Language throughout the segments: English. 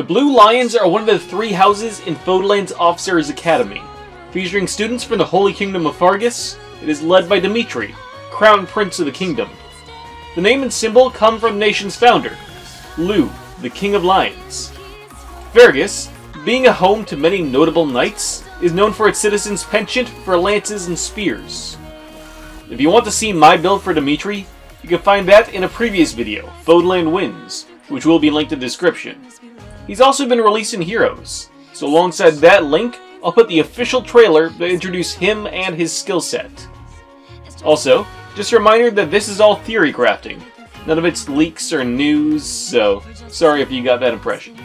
The Blue Lions are one of the three houses in Fodlan's Officers Academy. Featuring students from the Holy Kingdom of Faerghus, it is led by Dimitri, Crown Prince of the Kingdom. The name and symbol come from the nation's founder, Loog, the King of Lions. Faerghus, being a home to many notable knights, is known for its citizens' penchant for lances and spears. If you want to see my build for Dimitri, you can find that in a previous video, Fodlan Winds, which will be linked in the description. He's also been released in Heroes, so alongside that link, I'll put the official trailer to introduce him and his skill set. Also, just a reminder that this is all theory crafting. None of it's leaks or news, so sorry if you got that impression.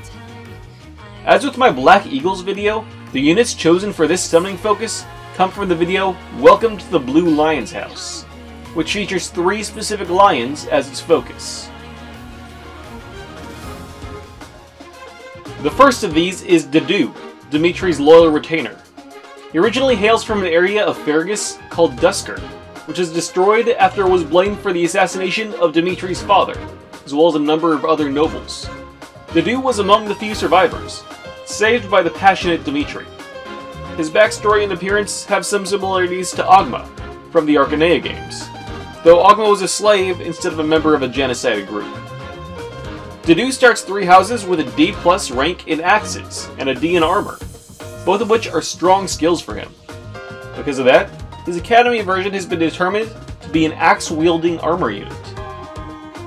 As with my Black Eagles video, the units chosen for this summoning focus come from the video Welcome to the Blue Lion's House, which features three specific lions as its focus. The first of these is Dedue, Dimitri's loyal retainer. He originally hails from an area of Faerghus called Duscur, which was destroyed after it was blamed for the assassination of Dimitri's father, as well as a number of other nobles. Dedue was among the few survivors, saved by the passionate Dimitri. His backstory and appearance have some similarities to Ogma from the Archanea games, though Ogma was a slave instead of a member of a genocided group. Dedue starts three houses with a D plus rank in axes and a D in armor, both of which are strong skills for him. Because of that, his Academy version has been determined to be an axe-wielding armor unit.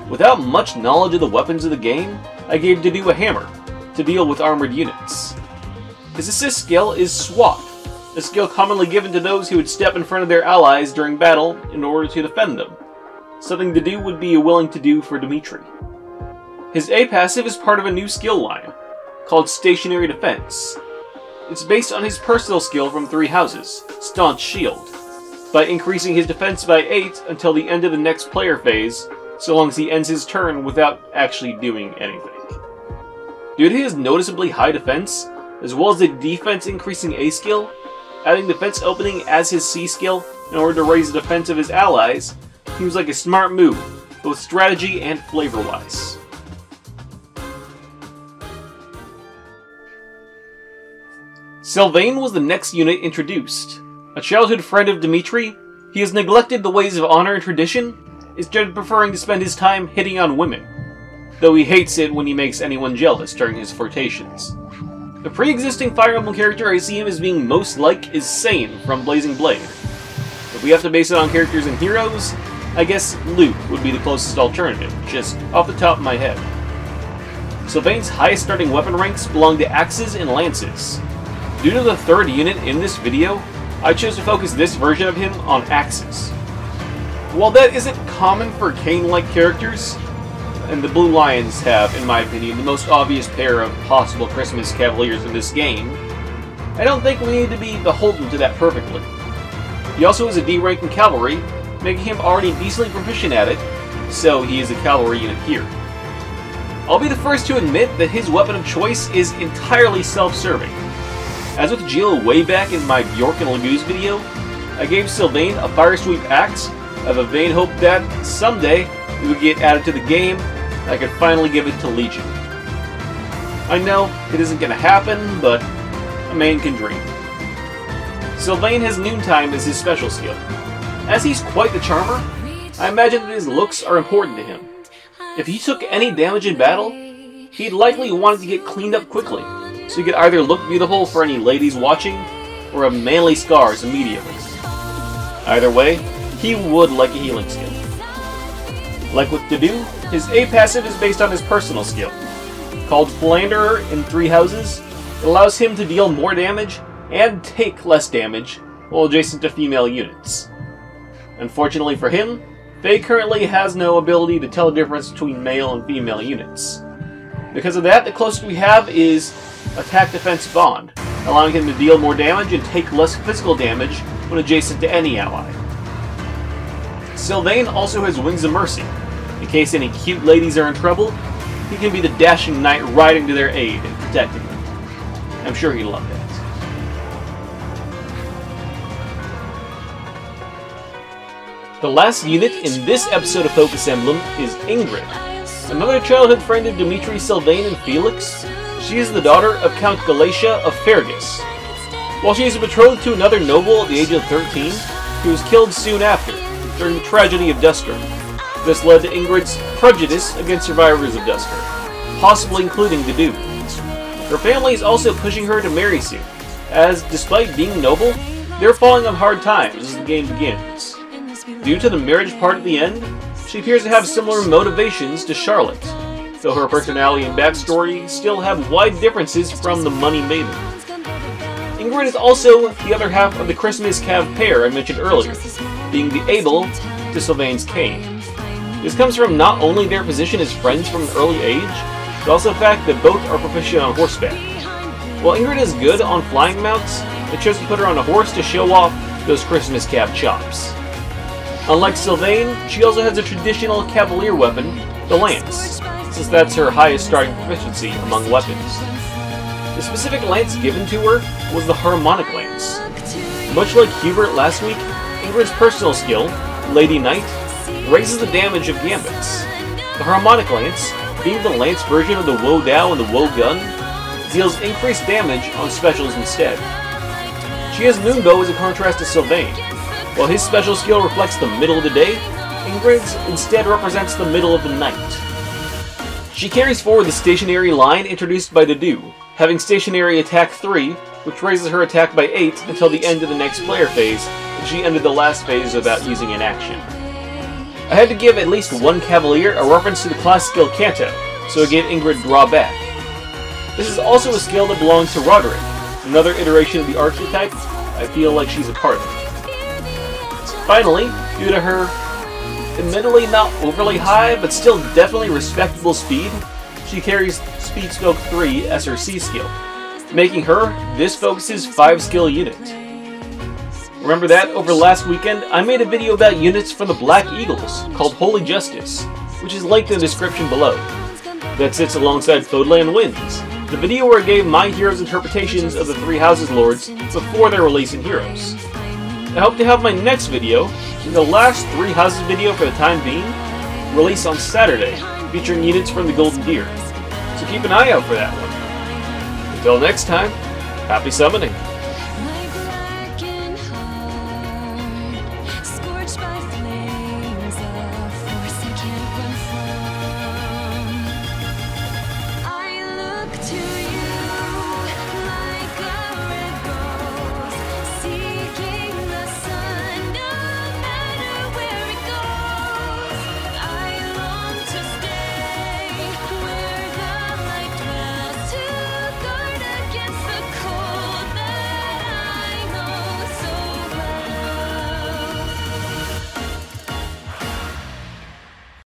Without much knowledge of the weapons of the game, I gave Dedue a hammer to deal with armored units. His assist skill is Swap, a skill commonly given to those who would step in front of their allies during battle in order to defend them, something Dedue would be willing to do for Dimitri. His A passive is part of a new skill line, called Stationary Defense. It's based on his personal skill from three houses, Staunch Shield, by increasing his defense by 8 until the end of the next player phase, so long as he ends his turn without actually doing anything. Due to his noticeably high defense, as well as the defense increasing A skill, adding defense opening as his C skill in order to raise the defense of his allies seems like a smart move, both strategy and flavor-wise. Sylvain was the next unit introduced, a childhood friend of Dimitri, he has neglected the ways of honor and tradition, instead preferring to spend his time hitting on women, though he hates it when he makes anyone jealous during his flirtations. The pre-existing Fire Emblem character I see him as being most like is Sain from Blazing Blade. If we have to base it on characters and heroes, I guess Luke would be the closest alternative, just off the top of my head. Sylvain's highest starting weapon ranks belong to axes and lances. Due to the third unit in this video, I chose to focus this version of him on axes. While that isn't common for Kain-like characters, and the Blue Lions have, in my opinion, the most obvious pair of possible Christmas Cavaliers in this game, I don't think we need to be beholden to that perfectly. He also has a D rank in Cavalry, making him already decently proficient at it, so he is a cavalry unit here. I'll be the first to admit that his weapon of choice is entirely self-serving. As with Jill way back in my Beorc and Laguz video, I gave Sylvain a Fire Sweep axe of a vain hope that someday it would get added to the game I could finally give it to Legion. I know it isn't going to happen, but a man can dream. Sylvain has Noontime as his special skill. As he's quite the charmer, I imagine that his looks are important to him. If he took any damage in battle, he'd likely want to get cleaned up quickly so you could either look beautiful for any ladies watching, or have manly scars immediately. Either way, he would like a healing skill. Like with Dedue, his A passive is based on his personal skill. Called Philanderer in Three Houses, it allows him to deal more damage and take less damage while adjacent to female units. Unfortunately for him, FEH currently has no ability to tell the difference between male and female units. Because of that, the closest we have is attack defense bond, allowing him to deal more damage and take less physical damage when adjacent to any ally. Sylvain also has Wings of Mercy. In case any cute ladies are in trouble, he can be the dashing knight riding to their aid and protecting them. I'm sure he'd love that. The last unit in this episode of Focus Emblem is Ingrid, another childhood friend of Dimitri Sylvain and Felix, She is the daughter of Count Galatia of Faerghus. While she is betrothed to another noble at the age of 13, he was killed soon after, during the tragedy of Duscur. This led to Ingrid's prejudice against survivors of Duscur, possibly including the Dedue. Her family is also pushing her to marry soon, as despite being noble, they're falling on hard times as the game begins. Due to the marriage part at the end, she appears to have similar motivations to Charlotte, though her personality and backstory still have wide differences from the Money Maiden. Ingrid is also the other half of the Christmas Cav pair I mentioned earlier, being the Abel to Sylvain's Cain. This comes from not only their position as friends from an early age, but also the fact that both are proficient on horseback. While Ingrid is good on flying mounts, they chose to put her on a horse to show off those Christmas Cav chops. Unlike Sylvain, she also has a traditional cavalier weapon, the lance, since that's her highest starting proficiency among weapons. The specific lance given to her was the harmonic lance. Much like Hubert last week, Ingrid's personal skill, Lady Knight, raises the damage of gambits. The harmonic lance, being the lance version of the Wo Dao and the Wo Gùn, deals increased damage on specials instead. She has Moonbow as a contrast to Sylvain, while his special skill reflects the middle of the day, Ingrid's instead represents the middle of the night. She carries forward the stationary line introduced by Dedue, having stationary attack 3, which raises her attack by 8 until the end of the next player phase, and she ended the last phase without using an action. I had to give at least one Cavalier a reference to the class skill Canto, so I gave Ingrid Drawback. This is also a skill that belongs to Roderick, another iteration of the archetype I feel like she's a part of. Finally, due to her admittedly not overly high, but still definitely respectable speed, she carries Speed Smoke 3 as her C skill, making her this focus's 5 skill unit. Remember that over last weekend, I made a video about units from the Black Eagles called Holy Justice, which is linked in the description below. That sits alongside Fodlan Winds, the video where I gave my heroes' interpretations of the Three Houses Lords before their release in Heroes. I hope to have my next video, the last Three Houses video for the time being, released on Saturday, featuring units from the Golden Deer. So keep an eye out for that one. Until next time, happy summoning!